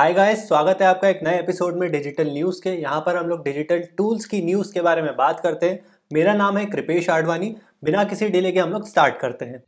Hi guys स्वागत है आपका एक नए एपिसोड में डिजिटल न्यूज़ के। यहाँ पर हम लोग डिजिटल टूल्स की न्यूज़ के बारे में बात करते हैं। मेरा नाम है कृपेश आडवाणी। बिना किसी डिले के हम लोग स्टार्ट करते हैं।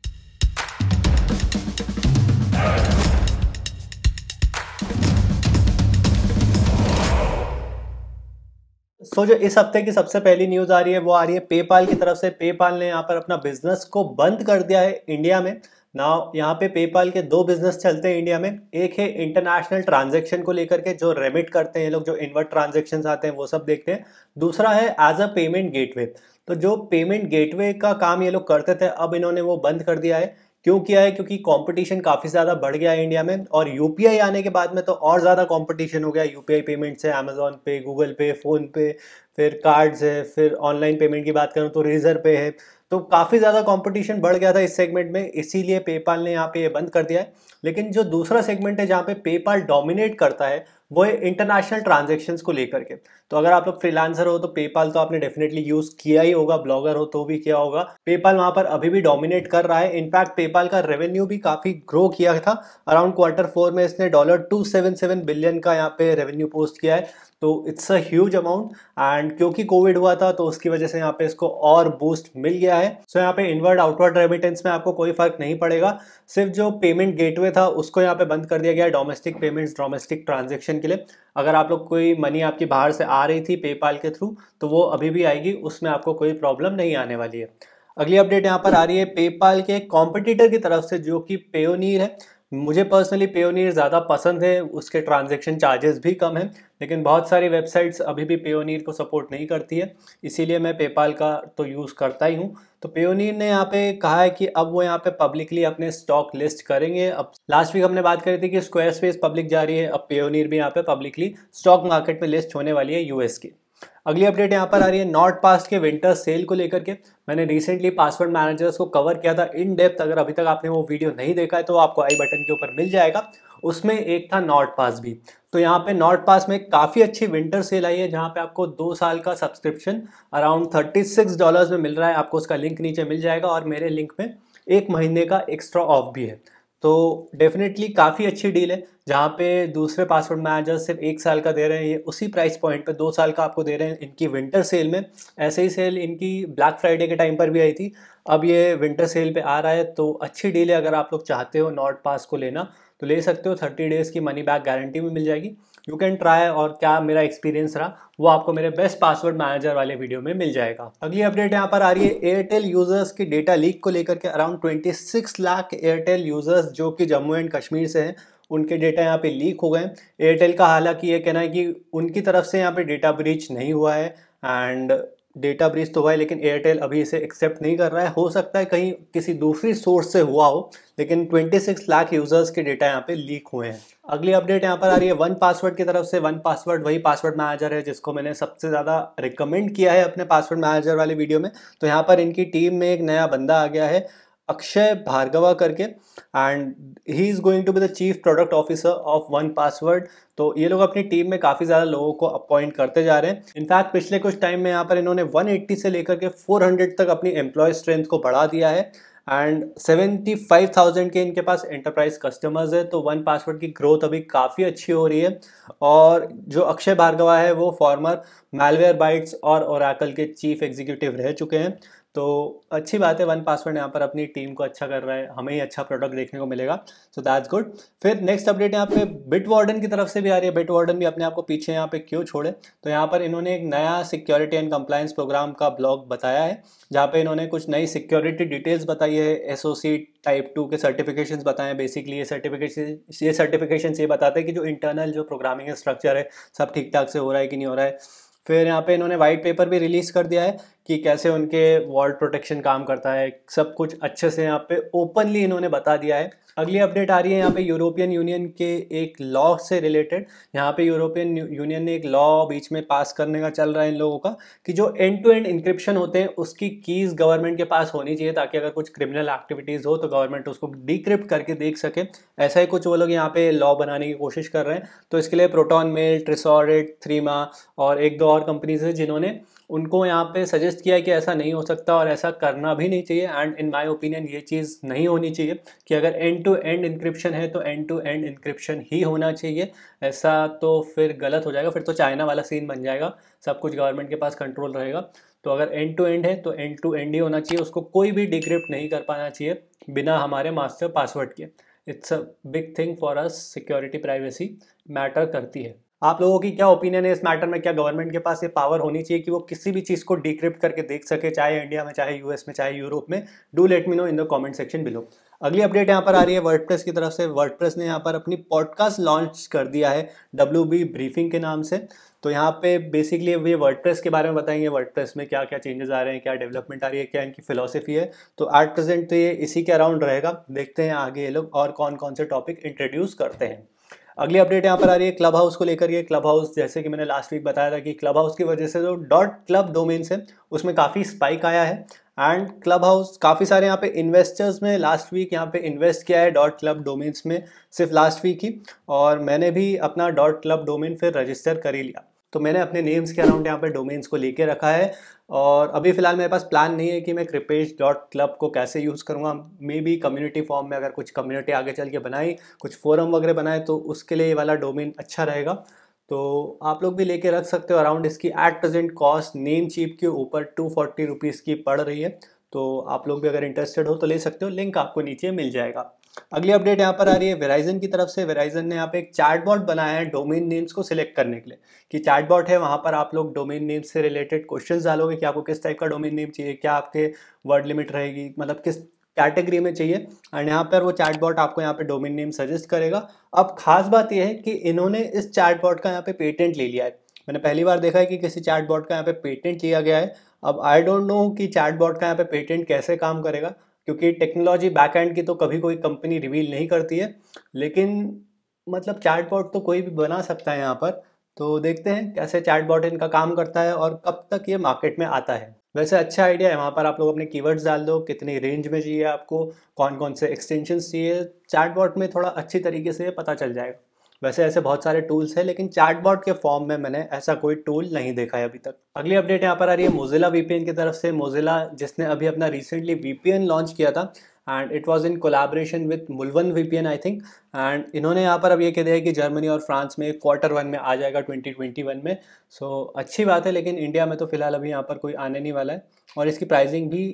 सो so, जो इस हफ़्ते की सबसे पहली न्यूज़ आ रही है वो आ रही है पेपाल की तरफ़ से। पेपाल ने यहाँ पर अपना बिज़नेस को बंद कर दिया है इंडिया में। ना यहाँ पे पेपाल के दो बिज़नेस चलते हैं इंडिया में। एक है इंटरनेशनल ट्रांजेक्शन को लेकर के जो रेमिट करते हैं लोग जो इनवर्ट ट्रांजेक्शन आते हैं वो सब देखते हैं। दूसरा है एज अ पेमेंट गेटवे तो जो पेमेंट गेटवे का काम ये लोग करते थे, अब इन्होंने वो बंद कर दिया है। क्यों किया है? क्योंकि कंपटीशन काफ़ी ज़्यादा बढ़ गया है इंडिया में और यूपीआई आने के बाद में तो और ज़्यादा कंपटीशन हो गया। यूपीआई पेमेंट से Amazon Pay Google Pay PhonePe, फिर कार्ड्स है, फिर ऑनलाइन पेमेंट की बात करूँ तो रेजर पे है। तो काफ़ी ज़्यादा कंपटीशन बढ़ गया था इस सेगमेंट में, इसीलिए पेपाल ने यहाँ पे ये बंद कर दिया है। लेकिन जो दूसरा सेगमेंट है जहाँ पे पेपाल डोमिनेट करता है वो है इंटरनेशनल ट्रांजेक्शन को लेकर के। तो अगर आप लोग फ्रीलांसर हो तो पेपाल तो आपने डेफिनेटली यूज़ किया ही होगा ब्लॉगर हो तो भी किया होगा। पेपाल वहाँ पर अभी भी डोमिनेट कर रहा है। इनफैक्ट पेपाल का रेवेन्यू भी काफ़ी ग्रो किया था। अराउंड क्वार्टर फोर में इसने dollar two seven seven billion का यहाँ पे रेवेन्यू पोस्ट किया है। तो it's a huge amount and क्योंकि कोविड हुआ था तो उसकी वजह से यहाँ पे इसको और बूस्ट मिल गया है। सो so यहाँ पे इनवर्ड आउटवर्ड रेमिटेंस में आपको कोई फ़र्क नहीं पड़ेगा। सिर्फ़ जो पेमेंट गेटवे था उसको यहाँ पे बंद कर दिया गया। डोमेस्टिक पेमेंट्स डोमेस्टिक ट्रांजेक्शन के लिए। अगर आप लोग कोई मनी आपकी बाहर से आ रही थी पेपाल के थ्रू तो वो अभी भी आएगी, उसमें आपको कोई प्रॉब्लम नहीं आने वाली है। अगली अपडेट यहाँ पर आ रही है पेपाल के कॉम्पिटिटर की तरफ़ से, जो कि पेयोनीर है। मुझे पर्सनली पेयोनियर ज़्यादा पसंद है, उसके ट्रांजेक्शन चार्जेस भी कम हैं, लेकिन बहुत सारी वेबसाइट्स अभी भी पेयोनियर को सपोर्ट नहीं करती है, इसीलिए मैं पेपाल का तो यूज़ करता ही हूँ। तो पेयोनियर ने यहाँ पे कहा है कि अब वो यहाँ पे पब्लिकली अपने स्टॉक लिस्ट करेंगे। अब लास्ट वीक हमने बात करी थी कि स्क्वायर स्पेस पब्लिक जा रही है, अब पेयोनियर भी यहाँ पे पब्लिकली स्टॉक मार्केट में लिस्ट होने वाली है यूएस की। अगली अपडेट यहाँ पर आ रही है नॉट पास्ट के विंटर सेल को लेकर के। मैंने रिसेंटली पासवर्ड मैनेजर्स को कवर किया था इन डेप्थ अगर अभी तक आपने वो वीडियो नहीं देखा है तो आपको आई बटन के ऊपर मिल जाएगा। उसमें एक था नॉट पास भी। तो यहाँ पे नॉट पास में काफ़ी अच्छी विंटर सेल आई है, जहाँ पे आपको दो साल का subscription around thirty six dollars में मिल रहा है। आपको उसका लिंक नीचे मिल जाएगा और मेरे लिंक में एक महीने का एक्स्ट्रा ऑफ़ भी है। तो डेफिनेटली काफ़ी अच्छी डील है, जहाँ पे दूसरे पासवर्ड मैनेजर सिर्फ़ एक साल का दे रहे हैं, ये उसी प्राइस पॉइंट पे दो साल का आपको दे रहे हैं इनकी विंटर सेल में। ऐसे ही सेल इनकी ब्लैक फ्राइडे के टाइम पर भी आई थी, अब ये विंटर सेल पे आ रहा है तो अच्छी डील है अगर आप लोग चाहते हो नॉट पास को लेना तो ले सकते हो थर्टी डेज़ की मनी बैक गारंटी भी मिल जाएगी। यू कैन ट्राई और क्या मेरा एक्सपीरियंस रहा, वो आपको मेरे बेस्ट पासवर्ड मैनेजर वाले वीडियो में मिल जाएगा। अगली अपडेट यहाँ पर आ रही है एयरटेल यूज़र्स की डेटा लीक को लेकर के अराउंड 26 लाख एयरटेल यूज़र्स जो कि जम्मू एंड कश्मीर से हैं, उनके डेटा यहाँ पे लीक हो गए। एयरटेल का हालाँकि ये कहना है कि उनकी तरफ़ से यहाँ पे डेटा ब्रीच नहीं हुआ है एंड डेटा ब्रीच तो हुआ है लेकिन एयरटेल अभी इसे एक्सेप्ट नहीं कर रहा है। हो सकता है कहीं किसी दूसरी सोर्स से हुआ हो, लेकिन 26 लाख यूज़र्स के डेटा यहाँ पे लीक हुए हैं। अगली अपडेट यहाँ पर आ रही है वन पासवर्ड की तरफ़ से वन पासवर्ड वही पासवर्ड मैनेजर है, जिसको मैंने सबसे ज़्यादा रिकमेंड किया है अपने पासवर्ड मैनेजर वाले वीडियो में। तो यहाँ पर इनकी टीम में एक नया बंदा आ गया है अक्षय भार्गवा करके and he is going to be the chief product officer of one password तो ये लोग अपनी टीम में काफ़ी ज़्यादा लोगों को अपॉइंट करते जा रहे हैं। इनफैक्ट पिछले कुछ टाइम में यहाँ पर इन्होंने 180 से लेकर के 400 तक अपनी एम्प्लॉय स्ट्रेंथ को बढ़ा दिया है। एंड 75,000 के इनके पास एंटरप्राइज कस्टमर्स है। तो वन पासवर्ड की ग्रोथ अभी काफ़ी अच्छी हो रही है। और जो अक्षय भार्गवा है वो फॉर्मर मेलवेयर बाइट्स और ओराकल के चीफ एग्जीक्यूटिव रह चुके हैं। तो अच्छी बात है वन पासवर्ड यहाँ पर अपनी टीम को अच्छा कर रहा है, हमें ही अच्छा प्रोडक्ट देखने को मिलेगा सो दैट्स गुड फिर नेक्स्ट अपडेट यहाँ पे बिट वार्डन की तरफ़ से भी आ रही है बिट वार्डन भी अपने आप को पीछे यहाँ पे क्यों छोड़े? तो यहाँ पर इन्होंने एक नया सिक्योरिटी एंड कंप्लायंस प्रोग्राम का ब्लॉग बताया है, जहाँ पे इन्होंने कुछ नई सिक्योरिटी डिटेल्स बताई है एस टाइप टू के सर्टिफिकेशन बताए हैं बेसिकली ये सर्टिफिकेशन ये सर्टिफिकेशन ये बताते हैं कि जो इंटरनल जो प्रोग्रामिंग स्ट्रक्चर है, सब ठीक ठाक से हो रहा है कि नहीं हो रहा है। फिर यहाँ पे इन्होंने वाइट पेपर भी रिलीज़ कर दिया है कि कैसे उनके वॉल्ट प्रोटेक्शन काम करता है, सब कुछ अच्छे से यहाँ पे ओपनली इन्होंने बता दिया है। अगली अपडेट आ रही है यहाँ पे यूरोपियन यूनियन के एक लॉ से रिलेटेड यहाँ पे यूरोपियन यूनियन ने एक लॉ बीच में पास करने का चल रहा है इन लोगों का, कि जो एंड टू एंड इंक्रिप्शन होते हैं, उसकी कीज गवर्नमेंट के पास होनी चाहिए ताकि अगर कुछ क्रिमिनल एक्टिविटीज़ हो तो गवर्नमेंट उसको डिक्रिप्ट करके देख सके। ऐसा ही कुछ वो लोग यहाँ पे लॉ बनाने की कोशिश कर रहे हैं। तो इसके लिए प्रोटोन मेल ट्रिसॉरिट थ्रीमा और एक दो और कंपनीज़ है जिन्होंने उनको यहाँ पे सजेस्ट किया है कि ऐसा नहीं हो सकता और ऐसा करना भी नहीं चाहिए एंड इन माय ओपिनियन ये चीज़ नहीं होनी चाहिए कि अगर एंड टू एंड इंक्रिप्शन है तो एंड टू एंड इंक्रिप्शन ही होना चाहिए। ऐसा तो फिर गलत हो जाएगा, फिर तो चाइना वाला सीन बन जाएगा, सब कुछ गवर्नमेंट के पास कंट्रोल रहेगा। तो अगर एंड टू एंड है तो एंड टू एंड ही होना चाहिए, उसको कोई भी डिक्रिप्ट नहीं कर पाना चाहिए बिना हमारे मास्टर पासवर्ड के। It's a big thing for us security privacy matter करती है। आप लोगों की क्या ओपिनियन है इस मैटर में? क्या गवर्नमेंट के पास ये पावर होनी चाहिए कि वो किसी भी चीज़ को डिक्रिप्ट करके देख सके, चाहे इंडिया में, चाहे यूएस में, चाहे यूरोप में? Do let me know in the comment section below अगली अपडेट यहाँ पर आ रही है वर्डप्रेस की तरफ़ से। वर्डप्रेस ने यहाँ पर अपनी पॉडकास्ट लॉन्च कर दिया है डब्ल्यू बी ब्रीफिंग के नाम से। तो यहाँ पे बेसिकली ये वर्डप्रेस के बारे में बताएँगे। वर्डप्रेस में क्या क्या चेंजेस आ रहे हैं, क्या डेवलपमेंट आ रही है, क्या इनकी फिलोसफी है। तो एट प्रेजेंट तो ये इसी के अराउंड रहेगा। देखते हैं आगे ये लोग और कौन कौन से टॉपिक इंट्रोड्यूस करते हैं। अगली अपडेट यहाँ पर आ रही है क्लब हाउस को लेकर। ये क्लब हाउस जैसे कि मैंने लास्ट वीक बताया था कि क्लब हाउस की वजह से जो डॉट क्लब डोमेन्स है, उसमें काफ़ी स्पाइक आया है। एंड क्लब हाउस काफ़ी सारे यहाँ पे इन्वेस्टर्स में लास्ट वीक यहाँ पे इन्वेस्ट किया है डॉट क्लब डोमेन्स में, सिर्फ़ लास्ट वीक ही। और मैंने भी अपना डॉट क्लब डोमेन फिर रजिस्टर कर ही लिया। तो मैंने अपने नेम्स के अराउंड यहाँ पर डोमेन्स को लेके रखा है और अभी फ़िलहाल मेरे पास प्लान नहीं है कि मैं क्रिपेज डॉट क्लब को कैसे यूज़ करूँगा। मे बी कम्युनिटी फॉर्म में अगर कुछ कम्युनिटी आगे चल के बनाई, कुछ फोरम वगैरह बनाए तो उसके लिए ये वाला डोमेन अच्छा रहेगा। तो आप लोग भी लेके रख सकते हो अराउंड इसकी at present cost Namecheap के ऊपर टू फोर्टी रुपीज़ की पड़ रही है। तो आप लोग भी अगर इंटरेस्टेड हो तो ले सकते हो। लिंक आपको नीचे मिल जाएगा। अगली अपडेट यहाँ पर आ रही है वेराइजन की तरफ़ से। वेराइजन ने यहाँ पे एक चैटबॉट बनाया है डोमेन नेम्स को सिलेक्ट करने के लिए। कि चैटबॉट है, वहाँ पर आप लोग डोमेन नेम्स से रिलेटेड क्वेश्चन डालोगे कि आपको किस टाइप का डोमेन नेम चाहिए, क्या आपके वर्ड लिमिट रहेगी मतलब किस कैटेगरी में चाहिए। एंड यहाँ पर वो चैटबॉट आपको यहाँ पे डोमेन नेम सजेस्ट करेगा। अब खास बात यह है कि इन्होंने इस चैटबॉट का यहाँ पे पेटेंट ले लिया है। मैंने पहली बार देखा है कि किसी चैटबॉट का यहाँ पे पेटेंट लिया गया है। अब आई डोंट नो कि चैटबॉट का यहाँ पे पेटेंट कैसे काम करेगा। क्योंकि टेक्नोलॉजी बैकएंड की तो कभी कोई कंपनी रिवील नहीं करती है, लेकिन मतलब चैटबॉट तो कोई भी बना सकता है यहाँ पर। तो देखते हैं कैसे चैटबॉट इनका काम करता है और कब तक ये मार्केट में आता है। वैसे अच्छा आइडिया है, वहाँ पर आप लोग अपने कीवर्ड्स डाल दो, कितनी रेंज में चाहिए आपको कौन कौन से एक्सटेंशन चाहिए। चैटबॉट में थोड़ा अच्छी तरीके से पता चल जाएगा। वैसे ऐसे बहुत सारे टूल्स हैं लेकिन चैटबॉट के फॉर्म में मैंने ऐसा कोई टूल नहीं देखा है अभी तक। अगली अपडेट यहाँ पर आ रही है मोजिला वीपीएन की तरफ़ से। मोजिला जिसने अभी अपना रिसेंटली वीपीएन लॉन्च किया था and it was in collaboration with Mullvad VPN I think and इन्होंने यहाँ पर अब ये कह दिया है कि जर्मनी और फ्रांस में क्वार्टर वन में आ जाएगा ट्वेंटी ट्वेंटी वन में। सो so, अच्छी बात है लेकिन इंडिया में तो फ़िलहाल अभी यहाँ पर कोई आने नहीं वाला है और इसकी प्राइसिंग भी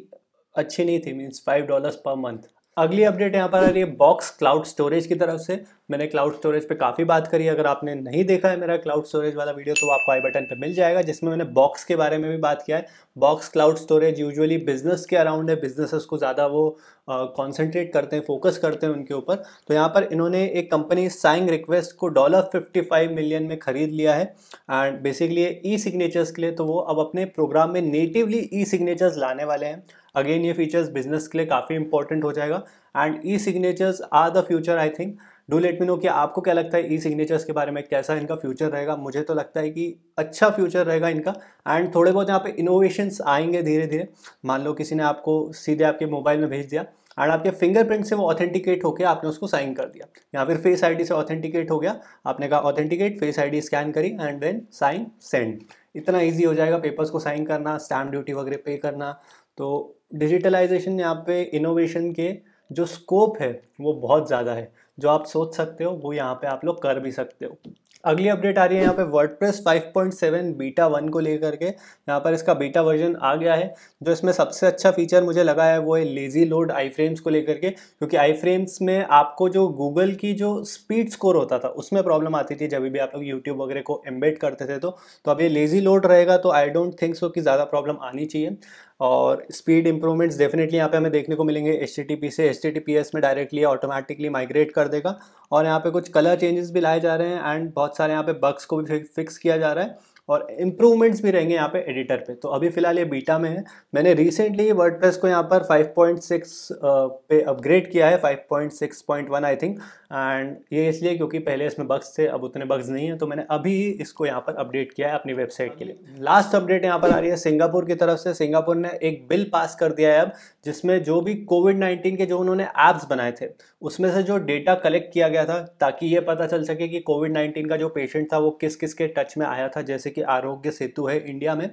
अच्छी नहीं थी means five dollars per month अगली अपडेट यहाँ पर आ रही है बॉक्स क्लाउड स्टोरेज की तरफ़ से। मैंने क्लाउड स्टोरेज पे काफ़ी बात करी, अगर आपने नहीं देखा है मेरा क्लाउड स्टोरेज वाला वीडियो तो आपको आई बटन पे मिल जाएगा, जिसमें मैंने बॉक्स के बारे में भी बात किया है। Box cloud storage usually business के अराउंड है बिजनेसेस को ज़्यादा वो कॉन्सेंट्रेट करते हैं फोकस करते हैं उनके ऊपर। तो यहाँ पर इन्होंने एक कंपनी साइंग रिक्वेस्ट को डॉलर फिफ्टी फाइव मिलियन में खरीद लिया है। एंड बेसिकली ई सिग्नेचर्स के लिए तो वो अब अपने प्रोग्राम में नेटिवली ई सिग्नेचर्स लाने वाले हैं। अगेन ये फीचर्स बिज़नेस के लिए काफ़ी इंपॉर्टेंट हो जाएगा। And e signatures are the future I think do let me know कि आपको क्या लगता है ई सिग्नेचर्स के बारे में, कैसा इनका फ्यूचर रहेगा? मुझे तो लगता है कि अच्छा फ्यूचर रहेगा इनका। एंड थोड़े बहुत यहाँ पे इनोवेशंस आएँगे धीरे धीरे मान लो किसी ने आपको सीधे आपके मोबाइल में भेज दिया एंड आपके फिंगरप्रिंट से वो ऑथेंटिकेट होकर आपने उसको साइन कर दिया। या फिर फेस आईडी से ऑथेंटिकेट हो गया। आपने कहा ऑथेंटिकेट फेस आईडी स्कैन करी एंड देन साइन सेंड इतना ईजी हो जाएगा पेपर्स को साइन करना स्टैम्प ड्यूटी वगैरह पे करना। तो डिजिटलाइजेशन यहाँ पे इनोवेशन के जो स्कोप है, वो बहुत ज़्यादा है। जो आप सोच सकते हो वो यहाँ पे आप लोग कर भी सकते हो। अगली अपडेट आ रही है यहाँ पे वर्डप्रेस 5.7 बीटा वन को लेकर के। यहाँ पर इसका बीटा वर्जन आ गया है। जो इसमें सबसे अच्छा फीचर मुझे लगा है वो है लेजी लोड आई फ्रेम्स को लेकर के। क्योंकि आई फ्रेम्स में आपको जो गूगल की जो स्पीड स्कोर होता था उसमें प्रॉब्लम आती थी। जब भी आप लोग यूट्यूब वगैरह को एम्बेड करते थे तो, तो अब ये लेजी लोड रहेगा तो आई डोंट थिंक सो कि ज़्यादा प्रॉब्लम आनी चाहिए। और स्पीड इंप्रूवमेंट्स डेफिनेटली यहाँ पे हमें देखने को मिलेंगे एचटीटीपी से। एच में डायरेक्टली ऑटोमेटिकली माइग्रेट कर देगा। और यहाँ पे कुछ कलर चेंजेस भी लाए जा रहे हैं एंड बहुत सारे यहाँ पे बग्स को भी फिक्स किया जा रहा है। और इम्प्रूवमेंट्स भी रहेंगे यहाँ पे एडिटर पे। तो अभी फ़िलहाल ये बीटा में है। मैंने रिसेंटली वर्डप्रेस को यहाँ पर 5.6 पे अपग्रेड किया है 5.6.1 आई थिंक एंड ये इसलिए क्योंकि पहले इसमें बग्स थे, अब उतने बग्स नहीं है। तो मैंने अभी इसको यहाँ पर अपडेट किया है अपनी वेबसाइट के लिए। लास्ट अपडेट यहाँ पर आ रही है सिंगापुर की तरफ़ से। सिंगापुर ने एक बिल पास कर दिया है अब, जिसमें जो भी कोविड नाइन्टीन के जो उन्होंने ऐप्स बनाए थे, उसमें से जो डेटा कलेक्ट किया गया था, ताकि ये पता चल सके कि कोविड नाइन्टीन का जो पेशेंट था, वो किस किस के टच में आया था। जैसे कि आरोग्य सेतु है इंडिया में।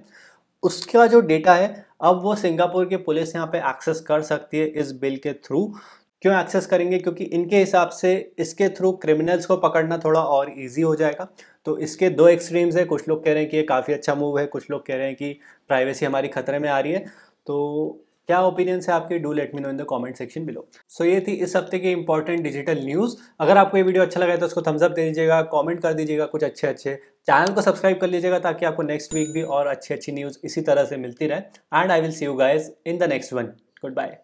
उसका जो डेटा है, अब वो सिंगापुर की पुलिस यहाँ पे एक्सेस कर सकती है इस बिल के थ्रू। क्यों एक्सेस करेंगे? क्योंकि इनके हिसाब से इसके थ्रू क्रिमिनल्स को पकड़ना थोड़ा और इजी हो जाएगा। तो इसके दो एक्सट्रीम्स है। कुछ लोग कह रहे हैं कि ये काफ़ी अच्छा मूव है। कुछ लोग कह रहे हैं कि प्राइवेसी हमारी खतरे में आ रही है। तो क्या ओपिनियन है आपके? Do let me know in the comment section below so ये थी इस हफ़्ते की इंपॉर्टेंट डिजिटल न्यूज़ अगर आपको ये वीडियो अच्छा लगा तो उसको थम्स अप दे दीजिएगा कमेंट कर दीजिएगा कुछ अच्छे अच्छे चैनल को सब्सक्राइब कर लीजिएगा ताकि आपको नेक्स्ट वीक भी और अच्छी अच्छी न्यूज़ इसी तरह से मिलती रहे। And I will see you guys in the next one goodbye